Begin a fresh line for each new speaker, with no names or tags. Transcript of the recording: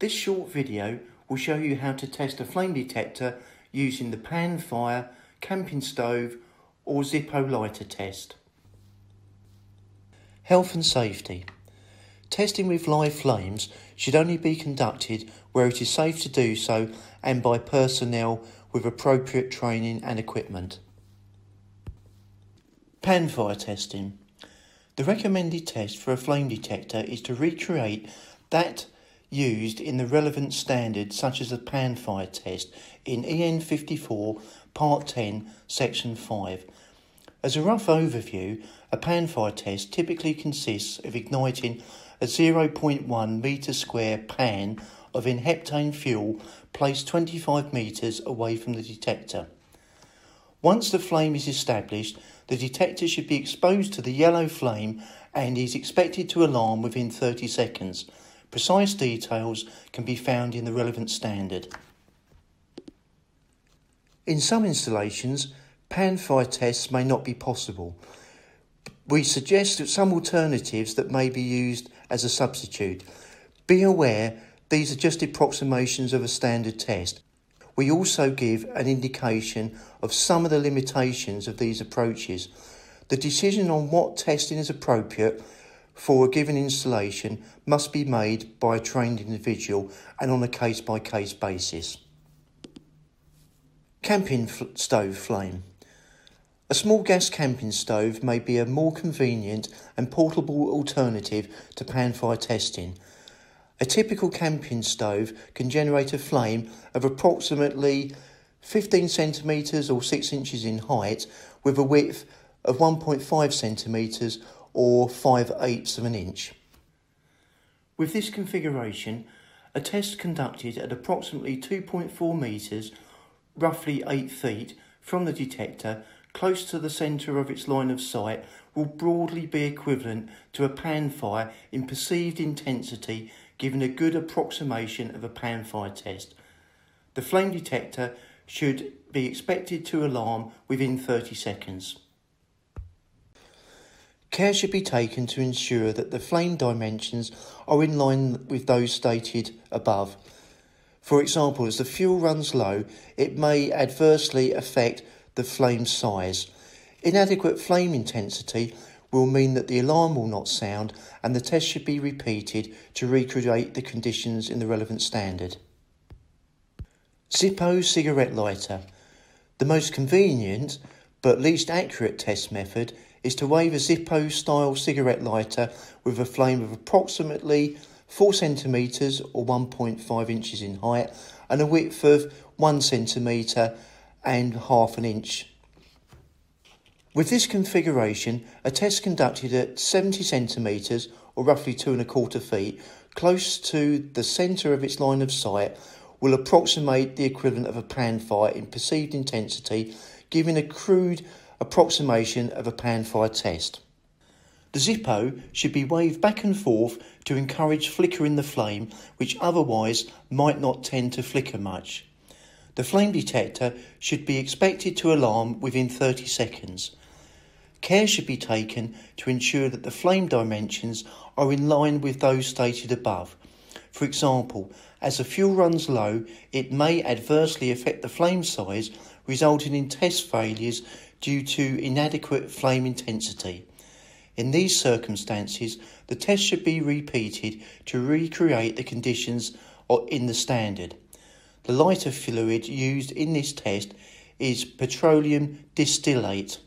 This short video will show you how to test a flame detector using the pan fire, camping stove or Zippo lighter test. Health and safety. Testing with live flames should only be conducted where it is safe to do so and by personnel with appropriate training and equipment. Pan fire testing. The recommended test for a flame detector is to recreate that used in the relevant standards such as the pan fire test in EN 54 part 10 section 5. As a rough overview, a pan fire test typically consists of igniting a 0.1 metre square pan of n-heptane fuel placed 25 metres away from the detector. Once the flame is established, the detector should be exposed to the yellow flame and is expected to alarm within 30 seconds. Precise details can be found in the relevant standard. In some installations, pan fire tests may not be possible. We suggest some alternatives that may be used as a substitute. Be aware these are just approximations of a standard test. We also give an indication of some of the limitations of these approaches. The decision on what testing is appropriate for a given installation must be made by a trained individual and on a case by case basis. Camping stove flame. A small gas camping stove may be a more convenient and portable alternative to pan fire testing. A typical camping stove can generate a flame of approximately 15 centimetres or 6 inches in height with a width of 1.5 centimetres or 5 eighths of an inch. With this configuration, a test conducted at approximately 2.4 metres, roughly 8 feet, from the detector close to the centre of its line of sight will broadly be equivalent to a pan fire in perceived intensity given a good approximation of a pan fire test. The flame detector should be expected to alarm within 30 seconds. Care should be taken to ensure that the flame dimensions are in line with those stated above. For example, as the fuel runs low, it may adversely affect the flame size. Inadequate flame intensity will mean that the alarm will not sound and the test should be repeated to recreate the conditions in the relevant standard. Zippo cigarette lighter. The most convenient but least accurate test method is to wave a Zippo style cigarette lighter with a flame of approximately 4 centimetres or 1.5 inches in height and a width of 1 centimetre and half an inch. With this configuration, a test conducted at 70 centimetres or roughly two and a quarter feet, close to the centre of its line of sight, will approximate the equivalent of a pan fire in perceived intensity, giving a crude approximation of a pan fire test. The Zippo should be waved back and forth to encourage flicker in the flame, which otherwise might not tend to flicker much. The flame detector should be expected to alarm within 30 seconds. Care should be taken to ensure that the flame dimensions are in line with those stated above. For example, as the fuel runs low, it may adversely affect the flame size, resulting in test failures due to inadequate flame intensity. In these circumstances, the test should be repeated to recreate the conditions in the standard. The lighter fluid used in this test is petroleum distillate.